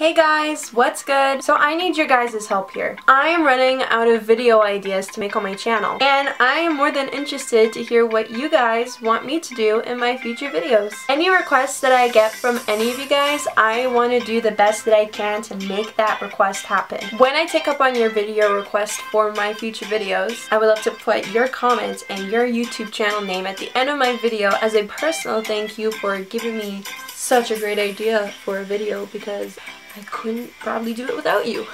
Hey guys, what's good? So I need your guys' help here. I am running out of video ideas to make on my channel, and I am more than interested to hear what you guys want me to do in my future videos. Any requests that I get from any of you guys, I want to do the best that I can to make that request happen. When I take up on your video request for my future videos, I would love to put your comments and your YouTube channel name at the end of my video as a personal thank you for giving me such a great idea for a video because I couldn't probably do it without you.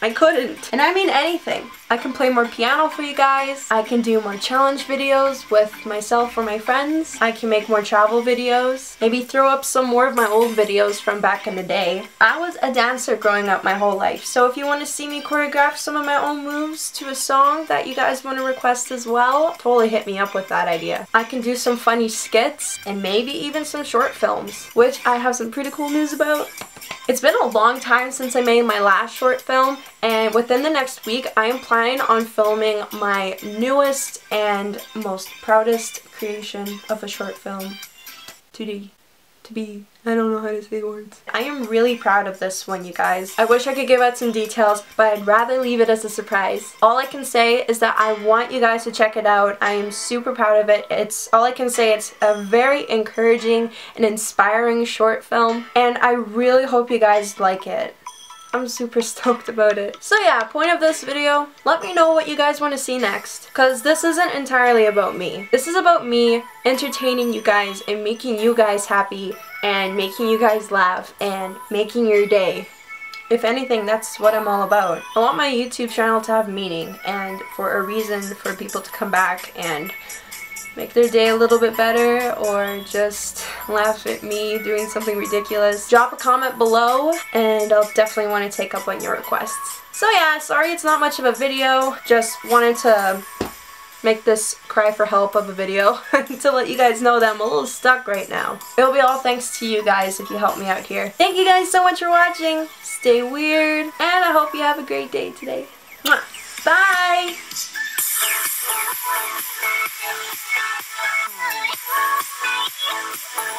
I couldn't. And I mean anything. I can play more piano for you guys. I can do more challenge videos with myself or my friends. I can make more travel videos. Maybe throw up some more of my old videos from back in the day. I was a dancer growing up my whole life. So if you want to see me choreograph some of my own moves to a song that you guys want to request as well, totally hit me up with that idea. I can do some funny skits and maybe even some short films, which I have some pretty cool news about. It's been a long time since I made my last short film and within the next week I am planning on filming my newest and most proudest creation of a short film 2D to be. I don't know how to say words. I am really proud of this one, you guys. I wish I could give out some details, but I'd rather leave it as a surprise. All I can say is that I want you guys to check it out. I am super proud of it. It's all I can say. It's a very encouraging and inspiring short film, and I really hope you guys like it. I'm super stoked about it. So yeah, point of this video, let me know what you guys want to see next. Because this isn't entirely about me. This is about me entertaining you guys and making you guys happy and making you guys laugh and making your day. If anything, that's what I'm all about. I want my YouTube channel to have meaning and for a reason for people to come back and make their day a little bit better or just laugh at me doing something ridiculous, drop a comment below and I'll definitely want to take up on your requests. So yeah, sorry it's not much of a video, just wanted to make this cry for help of a video to let you guys know that I'm a little stuck right now. It'll be all thanks to you guys if you help me out here. Thank you guys so much for watching. Stay weird, and I hope you have a great day today. Bye!